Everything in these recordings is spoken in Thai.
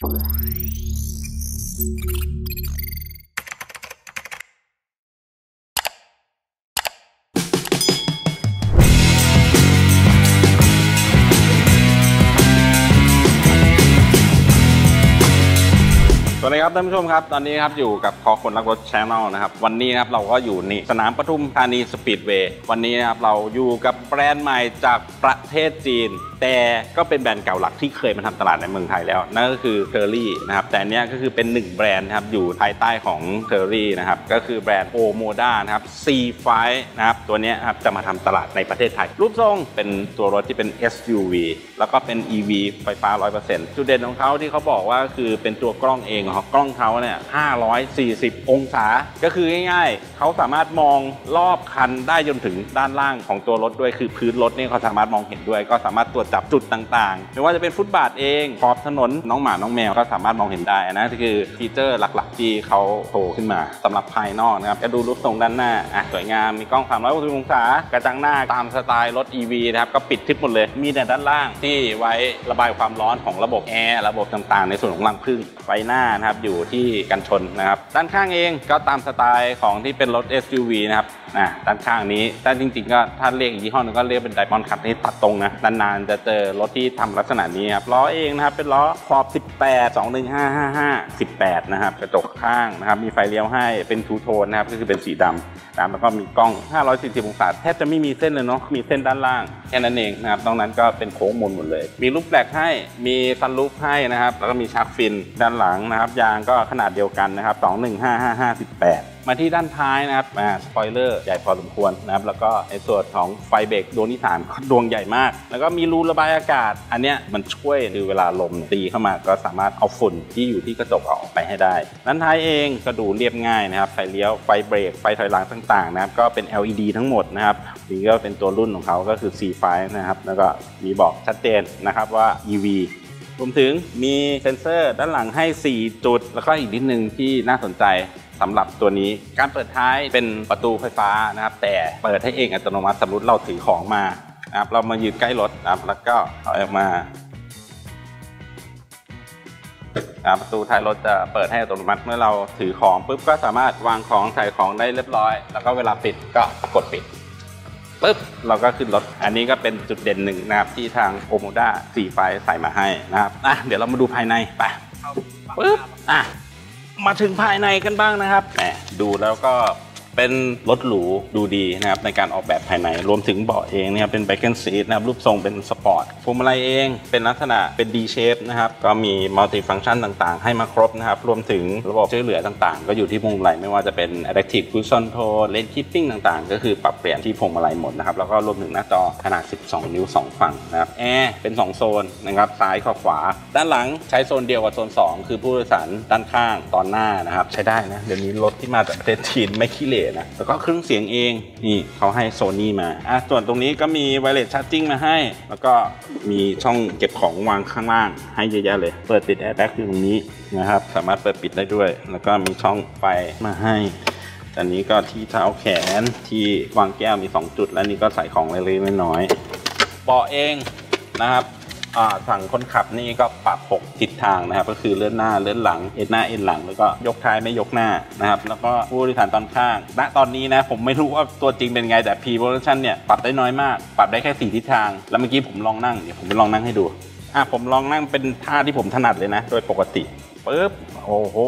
Thank you. ครับท่านผู้ชมครับ ตอนนี้ครับอยู่กับคอคนรักรถ Channel นะครับ วันนี้นะครับเราก็อยู่ในสนามปทุมธานี Speedway วันนี้นะครับเราอยู่กับแบรนด์ใหม่จากประเทศจีน แต่ก็เป็นแบรนด์เก่าหลักที่เคยมาทำตลาดในเมืองไทยแล้ว นั่นก็คือ Chery นะครับ แต่เนี้ยก็คือเป็นหนึ่งแบรนด์นะครับอยู่ภายใต้ของ Chery นะครับ ก็คือแบรนด์ Omoda นะครับ C5 นะครับ ตัวเนี้ยครับจะมาทำตลาดในประเทศไทย รูปทรงเป็นตัวรถที่เป็น SUV แล้วก็เป็น EV ไฟฟ้า 100%จุดเด่นของเขาที่เขาบอกว่าคือเป็นตัวกล้องเองของกล้องเขาเนี่ย 540 องศา ก็คือง่ายๆ เขาสามารถมองรอบคันได้จนถึงด้านล่างของตัวรถด้วย คือพื้นรถเนี่ยเขาสามารถมองเห็นด้วย ก็สามารถตรวจจับจุดต่างๆ ไม่ว่าจะเป็นฟุตบาทเอง ขอบถนน น้องหมา น้องแมวก็สามารถมองเห็นได้นะนี่คือฟีเจอร์หลักๆ ที่เขาโผล่ขึ้นมาสำหรับภายนอกนะครับจะดูรูปทรงด้านหน้าอะสวยงาม มีกล้อง 360 องศา กระจังหน้าตามสไตล์รถ EV นะครับ ก็ปิดทิปหมดเลย มีแต่ด้านล่างที่ไว้ระบายความร้อนของระบบแอร์ ระบบต่างๆ ในส่วนของรังผึ้งไฟหน้านะครับอยู่ที่กันชนนะครับ ด้านข้างเองก็ตามสไตล์ของที่เป็นรถ SUV นะครับอะด้านข้างนี้แต่จริงๆ ก็ถ้าเรียกยี่ห้อหนึงก็เรียกเป็น diamond cut ที่ตัดตรงนะนานๆจะเจอรถที่ทำลักษณะนี้ครับล้อเองนะครับเป็นล้อขอบ 18 21555 18 นะครับกระจกข้างนะครับมีไฟเลี้ยวให้เป็น two-tone นะครับก็คือเป็นสีดำนะครับแล้วก็มีกล้อง 540 องศาแทบจะไม่มีเส้นเลยเนาะมีเส้นด้านล่างแค่นั้นเองนะครับตรงนั้นก็เป็นโค้งมนหมดเลย มี roof rack ให้มีซันลูปให้นะครับแล้วก็มี shark fin ด้านหลังนะครับยางก็ขนาดเดียวกันนะครับ 215558 มาที่ด้านท้ายนะครับอ่าสปอยเลอร์ใหญ่พอสมควรนะครับ แล้วก็ในส่วนของไฟเบรกดวงที่สามดวงใหญ่มาก แล้วก็มีรูระบายอากาศ อันเนี้ยมันช่วยดูเวลาลมตีเข้ามาก็สามารถเอาฝุ่นที่อยู่ที่กระจกออกไปให้ได้ ด้านท้ายเองก็ดูเรียบง่ายนะครับ ไฟเลี้ยว ไฟเบรก ไฟถอยหลังต่าง ๆ นะครับ ก็เป็น LED ทั้งหมดนะครับนี่ก็เป็นตัวรุ่นของเขาก็คือ C5 นะครับ แล้วก็มีบอกชัดเจนนะครับว่า EV รวมถึงมีเซ็นเซอร์ด้านหลังให้ 4 จุด แล้วก็อีกนิดนึงที่น่าสนใจสำหรับตัวนี้ การเปิดท้ายเป็นประตูไฟฟ้านะครับ แต่เปิดให้เองอัตโนมัติสมมติเราถือของมานะครับเรามายืนใกล้รถนะครับ แล้วก็ถอยออกมาอ่าประตูท้ายรถจะเปิดให้อัตโนมัติเมื่อเราถือของปุ๊บก็สามารถวางของใส่ของได้เรียบร้อย แล้วก็เวลาปิดก็กดปิด ปุ๊บเราก็ขึ้นรถ อันนี้ก็เป็นจุดเด่นหนึ่งนะครับที่ทางโอโมด้าสีไฟใส่มาให้นะครับอะเดี๋ยวเรามาดูภายในไปปุ๊บอะมาถึงภายในกันบ้างนะครับแหมดูแล้วก็ เป็นรถหรูดูดีนะครับในการออกแบบภายในรวมถึงเบาะเองนะครับเป็น b บ c เกนซีทนะครับรูปทรงเป็นสปอร์ตพวงมาลัยเอง เป็นลักษณะเป็น D shape นะครับก็มีมัลติฟัง c t ชันต่างๆ ให้มาครบนะครับรวมถึงระบบช่วยเหลือต่างๆ ก็อยู่ที่พวงมาลัยไม่ว่าจะเป็น adaptive cruise control lane keeping ต่างๆ ก็คือปรับเปลี่ยนที่พวงมาลัยหมดนะครับแล้วก็รวมถึงหน้าจอขนาด 12 นิ้ว 2 ฝั่งนะครับแอร์เป็น 2 โซนนะครับซ้ายกับขวา ด้านหลังใช้โซนเดียวกับโซน 2 คือผู้โดยสารด้านข้างตอนหน้านะครับใช้ได้นะเดี๋ยวนี้รถที่มาจากประเทศจีนไม่ขี้เหร่นะแล้วก็เครื่องเสียงเองนี่เขาให้โซนี่มาอะส่วนตรงนี้ก็มีไวเลสชาร์จิ่งมาให้ แล้วก็มีช่องเก็บของวางข้างล่าง ให้เยอะแยะเลย เปิดปิดแอร์แบ็กอยู่ตรงนี้นะครับ สามารถเปิดปิดได้ด้วย แล้วก็มีช่องไฟมาให้อันนี้ก็ที่เท้าแขนที่วางแก้วมี 2 จุด แล้วนี่ก็ใส่ของเล็กๆน้อยๆเบาะเองนะครับ ฝั่งคนขับนี่ก็ปรับ 6 ทิศทางนะครับ ก็คือเลื่อนหน้าเลื่อนหลังเอ็นหน้าเอ็นหลัง แล้วก็ยกท้ายไม่ยกหน้านะครับ แล้วก็ผู้โดยสารตอนข้าง ณ ตอนนี้นะ ผมไม่รู้ว่าตัวจริงเป็นไง แต่ P version เนี่ย ปรับได้น้อยมาก ปรับได้แค่ 4 ทิศทาง แล้วเมื่อกี้ผมลองนั่ง เดี๋ยวผมไปลองนั่งให้ดู อะ ผมลองนั่งเป็นท่าที่ผมถนัดเลยนะ โดยปกติปุ๊บโอ้โห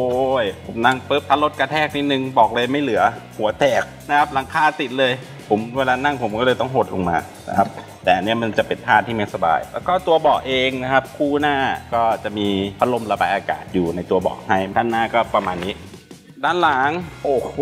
ผมนั่งปุ๊บถ้ารถกระแทกนิดนึงบอกเลยไม่เหลือ หัวแตกนะครับหลังคาติดเลย ผมเวลานั่งผมก็เลยต้องหดลงมานะครับ แต่อันเนี้ยมันจะเป็นท่าที่ไม่สบาย แล้วก็ตัวเบาะเองนะครับ คู่หน้าก็จะมีพัดลมระบายอากาศอยู่ในตัวเบาะให้ด้านหน้าก็ประมาณนี้ ด้านหลังโอ้โห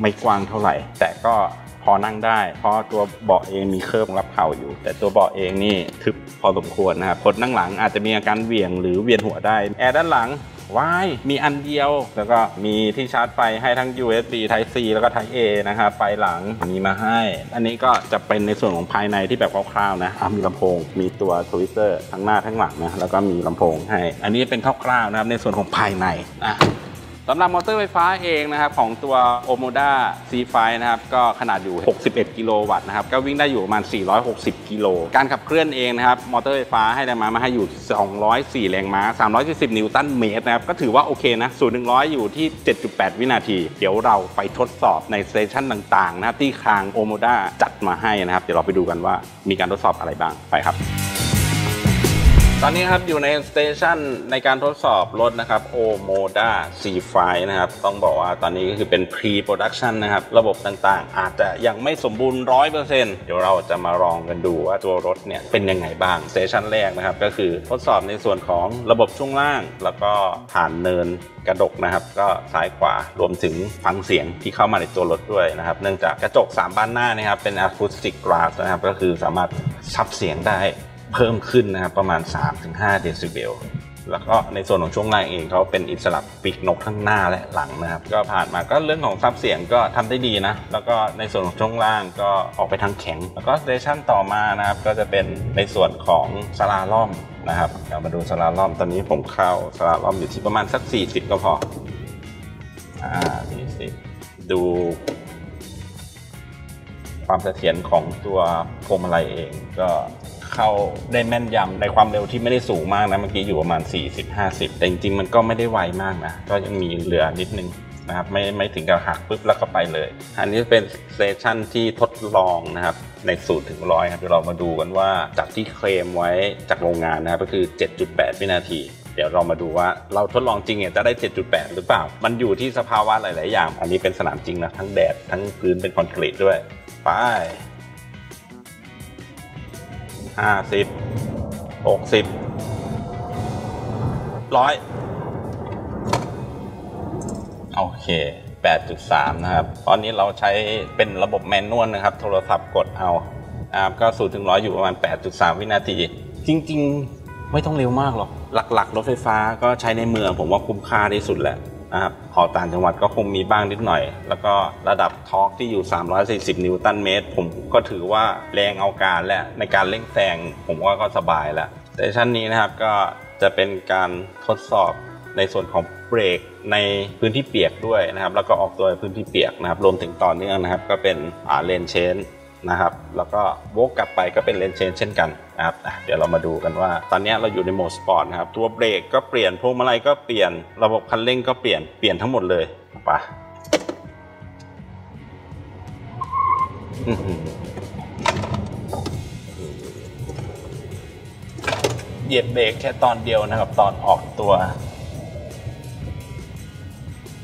ไม่กว้างเท่าไหร่ แต่ก็พอนั่งได้เพราะตัวเบาะเองมีเครื่องรับเข่าอยู่ แต่ตัวเบาะเองนี่ทึบพอสมควรนะครับคนนั่งหลังอาจจะมีอาการเหวี่ยงหรือเวียนหัวได้ แอร์ด้านหลัง วายมีอันเดียว แล้วก็มีที่ชาร์จไฟให้ทั้ง USB Type C แล้วก็ Type A นะครับไฟหลังมีมาให้ อันนี้ก็จะเป็นในส่วนของภายในที่แบบคร่าวๆนะมีลำโพง มีตัว tweeter ทั้งหน้าทั้งหลังนะแล้วก็มีลำโพงให้ อันนี้เป็นคร่าวๆนะครับในส่วนของภายในอะ สำหรับมอเตอร์ไฟฟ้าเองนะครับของตัว Omoda C5 นะครับก็ขนาดอยู่ 61 กิโลวัตต์นะครับก็วิ่งได้อยู่ประมาณ 460 กิโล การขับเคลื่อนเองนะครับมอเตอร์ไฟฟ้าให้แรงม้ามาให้อยู่ 204 แรงม้า340นิวตันเมตรนะครับก็ถือว่าโอเคนะ0 100 อยู่ที่ 7.8 วินาที เดี๋ยวเราไปทดสอบใน station ต่างๆนะครับที่ทาง Omoda จัดมาให้นะครับ เดี๋ยวเราไปดูกันว่ามีการทดสอบอะไรบ้างไปครับ ตอนนี้ครับอยู่ใน station ในการทดสอบรถนะครับ Omoda C5 นะครับ ต้องบอกว่าตอนนี้ก็คือเป็น pre-production นะครับ ระบบต่างๆ อาจจะยังไม่สมบูรณ์ 100%เดี๋ยวเราจะมาลองกันดูว่าตัวรถเนี่ยเป็นยังไงบ้างสเตชันแรกนะครับ ก็คือทดสอบในส่วนของระบบช่วงล่าง แล้วก็ผ่านเนินกระดกนะครับ ก็ซ้ายขวารวมถึงฟังเสียงที่เข้ามาในตัวรถด้วยนะครับ เนื่องจากกระจก 3บานหน้านะครับเป็น acoustic glass นะครับก็คือสามารถซับเสียงได้ เพิ่มขึ้นนะครับประมาณ 3-5 เดซิเบลแล้วก็ในส่วนของช่วงล่างเองเขาเป็นอิสระปีกนกทั้งหน้าและหลังนะครับ ก็ผ่านมาก็เรื่องของซับเสียงก็ทำได้ดีนะ แล้วก็ในส่วนของช่วงล่างก็ออกไปทางแข็ง แล้วก็สเตชันต่อมานะครับ ก็จะเป็นในส่วนของสลาล่อมนะครับเรามาดูสลาล่อมตอนนี้ผมเข้าสลาล่อมอยู่ที่ประมาณสัก 40 ก็พออ่า40ดูความเสถียรของตัวพวงมาลัยเองก็ เข้าได้แม่นยำในความเร็วที่ไม่ได้สูงมากนะเมื่อกี้อยู่ประมาณ 40-50 แต่จริงๆมันก็ไม่ได้ไวมากนะ ก็ยังมีเหลือนิดนึงนะครับไม่ไม่ถึงกับหักปุ๊บแล้วก็ไปเลย อันนี้เป็นสเตชันที่ทดลองนะครับในสูตรถึงร้อยครับเดี๋ยวเรามาดูกันว่าจากที่เคลมไว้จากโรงงานนะครับก็คือ 7.8 วินาที เดี๋ยวเรามาดูว่าเราทดลองจริงเนี่ยจะได้ 7.8 หรือเปล่า มันอยู่ที่สภาวะหลาย ๆ อย่าง อันนี้เป็นสนามจริงนะทั้งแดดทั้งพื้นเป็นคอนกรีตด้วย ไป ห้าสิบหกสิบร้อยโอเค 8.3 นะครับ ตอนนี้เราใช้เป็นระบบแมนนวลนะครับ โทรศัพท์กดเอานะครับก็สูถึงร้อยอยู่ประมาณ 8.3 วินาที จริง ๆ ไม่ต้องเร็วมากหรอก หลัก ๆ รถไฟฟ้าก็ใช้ในเมืองผมว่าคุ้มค่าที่สุดแหละ นะครับขอต่างจังหวัดก็คงมีบ้างนิดหน่อย แล้วก็ระดับ torque ที่อยู่ 340 นิวตันเมตร ผมก็ถือว่าแรงเอาการและในการเร่งแซงผมว่าก็สบายแล้ว station นี้นะครับก็จะเป็นการทดสอบในส่วนของเบรกในพื้นที่เปียกด้วยนะครับ แล้วก็ออกตัวในพื้นที่เปียกนะครับ รวมถึงต่อเนื่องนะครับ ก็เป็นอ่า lane change นะครับ แล้วก็วกกลับไปก็เป็น lane change เช่นกันนะครับเดี๋ยวเรามาดูกันว่า ตอนนี้เราอยู่ในโหมดสปอร์ตนะครับ ตัวเบรกก็เปลี่ยนพวงมาลัยก็เปลี่ยนระบบคันเร่งก็เปลี่ยนเปลี่ยนทั้งหมดเลยไปเหยียบเบรกแค่ตอนเดียวนะครับ ตอนออกตัว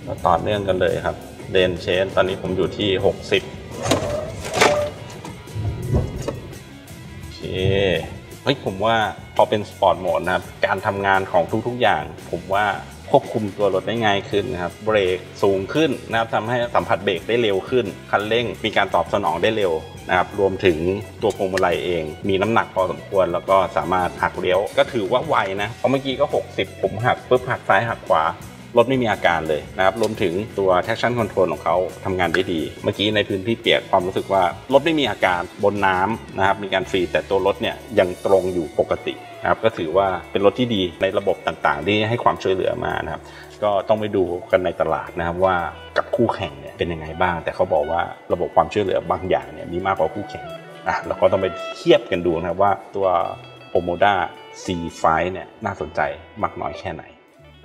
แล้วต่อเนื่องกันเลยครับเลนเชนตอนนี้ผมอยู่ที่ 60 เฮ้ยผมว่าพอเป็น sport mode นะครับการทำงานของทุกๆอย่าง ผมว่าควบคุมตัวรถได้ง่ายขึ้นนะครับเบรกสูงขึ้นนะครับทำให้สัมผัสเบรกได้เร็วขึ้น คันเร่งมีการตอบสนองได้เร็วนะครับรวมถึงตัวพวงมาลัยเอง มีน้ำหนักพอสมควร แล้วก็สามารถหักเลี้ยว ก็ถือว่าไวนะเพราะเมื่อกี้ก็ 60 ผมหักปุ๊บหักซ้ายหักขวา รถไม่มีอาการเลยนะครับรวมถึงตัว traction control ของเขาทำงานได้ดี เมื่อกี้ในพื้นที่เปียกความรู้สึกว่ารถไม่มีอาการบนน้ำนะครับมีการฟรีแต่ตัวรถเนี่ยยังตรงอยู่ปกตินะครับก็ถือว่าเป็นรถที่ดีในระบบต่างๆ ที่ให้ความช่วยเหลือมานะครับก็ต้องไปดูกันในตลาดนะครับว่ากับคู่แข่งเนี่ยเป็นยังไงบ้าง แต่เขาบอกว่าระบบความช่วยเหลือบางอย่างเนี่ยมีมากกว่าคู่แข่งอะเราก็ต้องไปเทียบกันดูนะครับว่าตัว Omoda C5 เนี่ยน่าสนใจมากน้อยแค่ไหน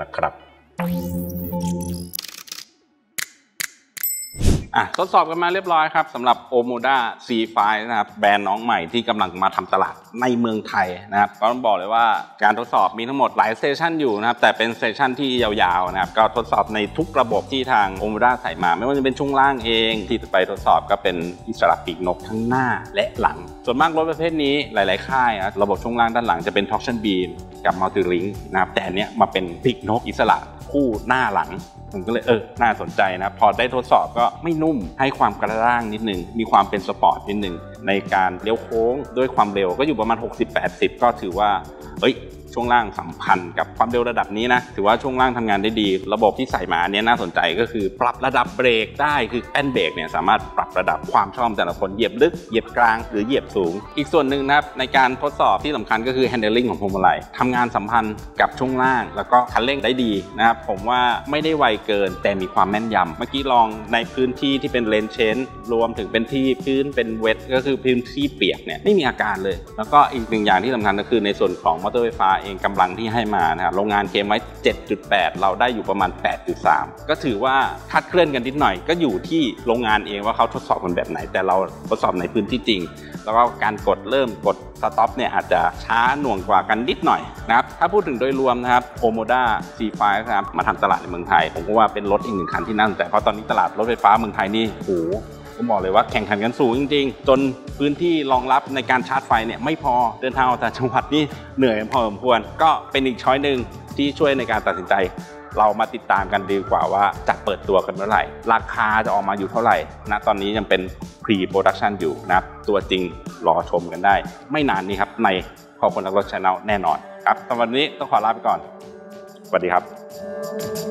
นะครับ อะทดสอบกันมาเรียบร้อยครับสำหรับ Omoda C5 นะครับแบรนด์น้องใหม่ที่กำลังมาทำตลาดในเมืองไทยนะครับก็ต้องบอกเลยว่าการทดสอบมีทั้งหมดหลาย station อยู่นะครับแต่เป็น station ที่ยาวๆนะครับก็ทดสอบในทุกระบบที่ทาง Omoda ใส่มา ไม่ว่าจะเป็นช่วงล่างเอง ที่ไปทดสอบก็เป็นอิสระปีกนกทั้งหน้าและหลัง ส่วนมากรถประเภทนี้หลายๆค่ายนะระบบช่วงล่างด้านหลังจะเป็น torsion beam กับ multi link นะครับแต่อันเนี้ยมาเป็นปีกนกอิสระ คู่หน้าหลัง ผมก็เลยเออ น่าสนใจนะ พอได้ทดสอบก็ไม่นุ่มให้ความกระด้างนิดนึง มีความเป็นสปอร์ตนิดนึง ในการเลี้ยวโค้งด้วยความเร็วก็อยู่ประมาณ 60-80 ก็ถือว่า เอ้ย ช่วงล่างสัมพันธ์กับความเร็วระดับนี้นะ ถือว่าช่วงล่างทำงานได้ดี ระบบที่ใส่มาเนี้ยน่าสนใจก็คือปรับระดับเบรกได้คือแป้นเบรกเนี่ยสามารถปรับระดับความชอบแต่ละคนเหยียบลึกเหยียบกลางหรือเหยียบสูง อีกส่วนหนึ่งนะครับในการทดสอบที่สำคัญก็คือ handling ของพวงมาลัยทำงานสัมพันธ์กับช่วงล่าง แล้วก็คันเร่งได้ดีนะครับผมว่าไม่ได้ไวเกินแต่มีความแม่นยำเมื่อกี้ลองในพื้นที่ที่เป็น lane change รวมถึงเป็นที่พื้นเป็น wet ก็คือพื้นที่เปียกเนี่ยไม่มีอาการเลย แล้วก็อีกหนึ่งอย่างที่สำคัญก็คือในส่วนของมอเตอร์ไฟฟ้าเองกำลังที่ให้มานะครับโรงงานเกมไว้ 7.8 เราได้อยู่ประมาณ 8.3 ก็ถือว่าคลาดเคลื่อนกันนิดหน่อย ก็อยู่ที่โรงงานเองว่าเขาทดสอบกันแบบไหน แต่เราทดสอบในพื้นที่จริง แล้วก็การกดเริ่มกด stop เนี่ยอาจจะช้าหน่วงกว่ากันนิดหน่อยนะครับถ้าพูดถึงโดยรวมนะครับโอโมด้า C5 นะครับมาทำตลาดในเมืองไทย ผมก็ว่าเป็นรถอีกหนึ่งคันที่น่าสนใจเพราะตอนนี้ตลาดรถไฟฟ้าเมืองไทยนี่โอ้ ผมบอกเลยว่าแข่งขันกันสูงจริง ๆ จนพื้นที่รองรับในการชาร์จไฟเนี่ยไม่พอเดินทางออกจากจังหวัดนี่เหนื่อยพอสมควร ก็เป็นอีกช้อยหนึ่งที่ช่วยในการตัดสินใจ เรามาติดตามกันดีกว่าว่าจะเปิดตัวกันเมื่อไหร่ ราคาจะออกมาอยู่เท่าไหร่ณตอนนี้ยังเป็น pre production อยู่นะตัวจริงรอชมกันได้ ไม่นานนี้ครับในขอบคนรักรถช n แนลแน่นอนครับสำหรับวันนี้ต้องขอลาไปก่อนสวัสดีครับ